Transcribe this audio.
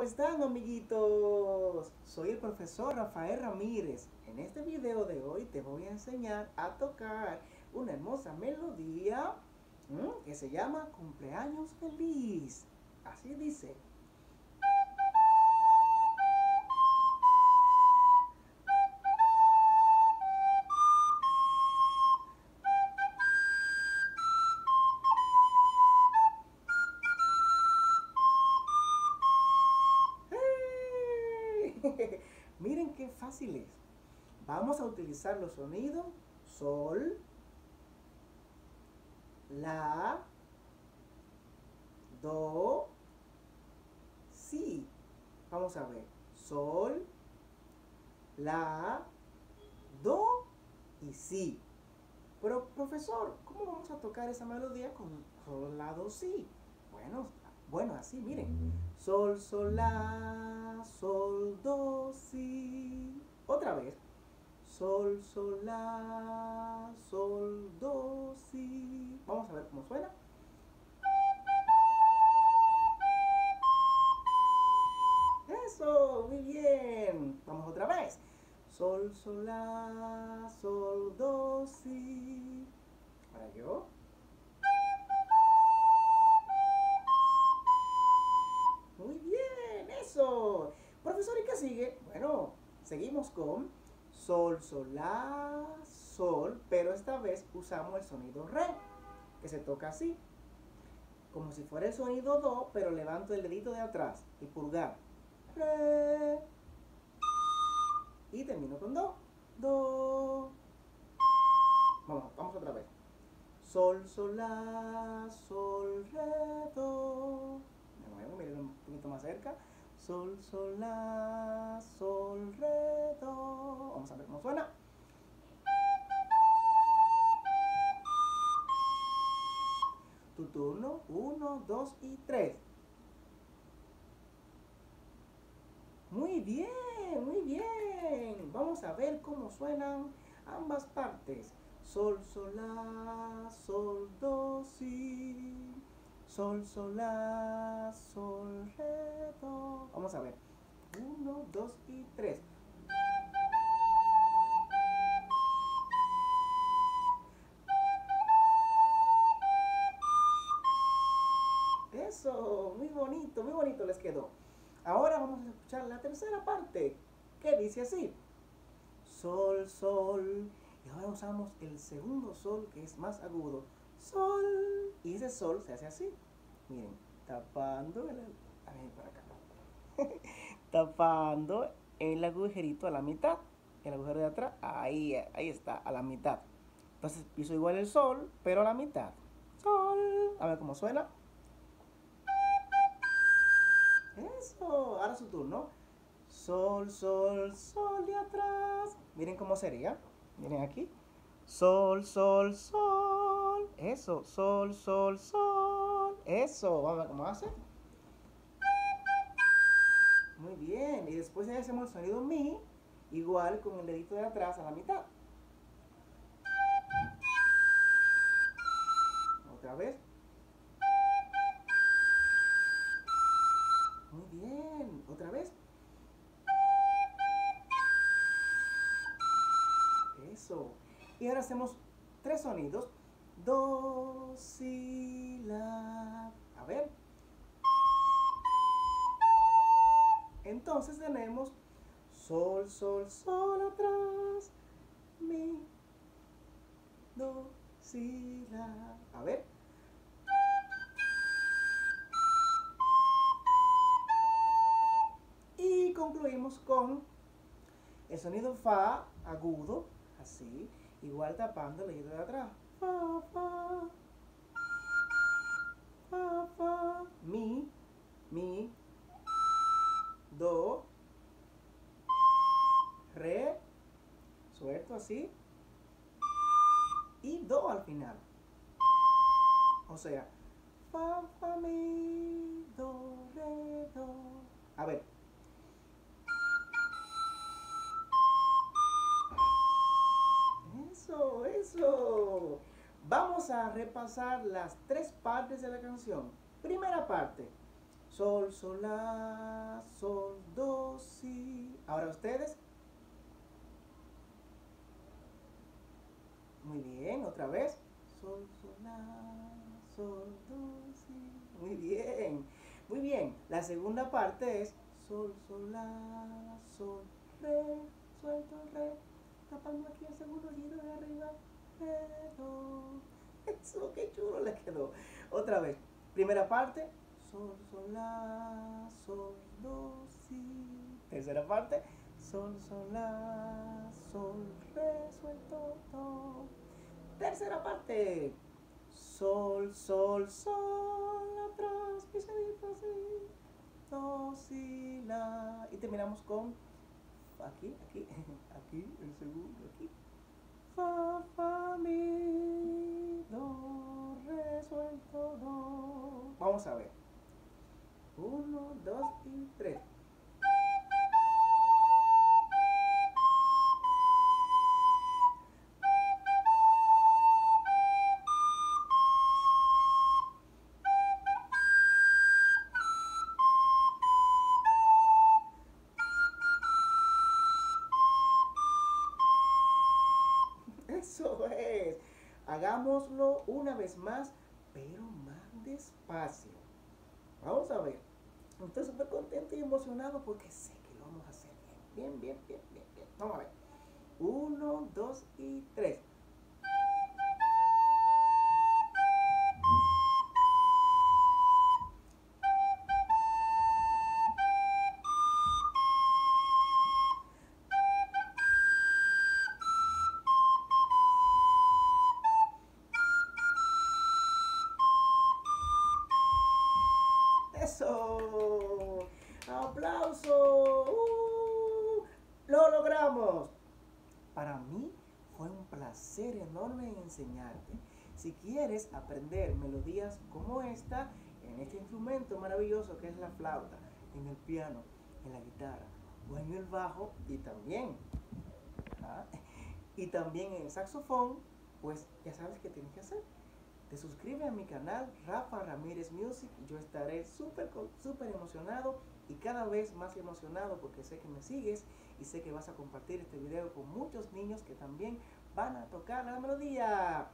¿cómo están amiguitos? Soy el profesor Rafael Ramírez. En este video de hoy te voy a enseñar a tocar una hermosa melodía que se llama Cumpleaños Feliz. Así dice. Miren qué fácil es. Vamos a utilizar los sonidos sol, la, do, si. Vamos a ver. Sol, la, do y si. Pero, profesor, ¿cómo vamos a tocar esa melodía con sol, la, do, si? Bueno, bueno, así, miren. Sol, sol, la, sol, do, si. Otra vez. Sol, sol, la, sol, do, si. Vamos a ver cómo suena. Eso, muy bien. Vamos otra vez. Sol, sol, la, sol, do, si. Ahora yo. Profesor, ¿y qué sigue? Bueno, seguimos con sol, sol, la, sol, pero esta vez usamos el sonido re, que se toca así. Como si fuera el sonido do, pero levanto el dedito de atrás, y pulgar. Re. Y termino con do. Do. Vamos, vamos otra vez. Sol, sol, la, sol, re, do. De nuevo, miren un poquito más cerca. Sol, sol, la, sol, re, do. Vamos a ver cómo suena. Tu turno, uno, dos y tres. Muy bien, muy bien. Vamos a ver cómo suenan ambas partes. Sol, sol, la, sol, do, si. Sol, sol, la, sol. Vamos a ver. Uno, dos y tres. Eso, muy bonito, muy bonito les quedó. Ahora vamos a escuchar la tercera parte, que dice así. Sol, sol. Y ahora usamos el segundo sol, que es más agudo sol. Y ese sol se hace así. Miren, tapando el, para acá. Tapando el agujerito a la mitad. El agujero de atrás, ahí, ahí está, a la mitad. Entonces piso igual el sol, pero a la mitad. Sol. A ver cómo suena. Eso. Ahora su turno. Sol, sol, sol de atrás. Miren cómo sería. Miren aquí. Sol, sol, sol. Eso, sol, sol, sol. Eso, vamos a ver cómo hace. Hacemos el sonido mi, igual con el dedito de atrás a la mitad. Otra vez. Muy bien. Otra vez. Eso. Y ahora hacemos tres sonidos do, si, la. A ver. Entonces tenemos sol, sol, sol atrás, mi, do, si, la. A ver. Y concluimos con el sonido fa agudo, así, igual tapando el oído de atrás fa, fa, fa, fa, mi, mi, y do al final. O sea, fa, fa, mi, do, re, do. A ver. Eso, eso. Vamos a repasar las tres partes de la canción. Primera parte, Sol, sol, la, sol, do, si. Ahora ustedes. Muy bien, otra vez. Sol, sol, la, sol, do, si. Muy bien, muy bien. La segunda parte es sol, sol, la, sol, re, suelto, re. Tapando aquí el segundo giro de arriba. Re, do. Eso, qué chulo le quedó. Otra vez. Primera parte. Sol, sol, la, sol, do, si. Tercera parte. Sol, sol, la, sol, re, suelto, do. Tercera parte. Sol, sol, sol, atrás, pisadito así. Do, si, la. Y terminamos con aquí, aquí, aquí, el segundo, aquí. Fa, fa, mi, do, re, suelto, do. Vamos a ver. Uno, dos y tres. Hagámoslo una vez más, pero más despacio. Vamos a ver. Estoy súper contento y emocionado porque sé que lo vamos a hacer bien. Bien, bien, bien, bien, bien. Vamos a ver. Uno, dos y tres. Uh, lo logramos. Para mí fue un placer enorme enseñarte. Si quieres aprender melodías como esta en este instrumento maravilloso que es la flauta, en el piano, en la guitarra o en el bajo y también ¿ah? y también en el saxofón, pues ya sabes qué tienes que hacer te suscribes a mi canal Rafa Ramírez Music. Yo estaré súper súper emocionado y cada vez más emocionado porque sé que me sigues y sé que vas a compartir este video con muchos niños que también van a tocar la melodía.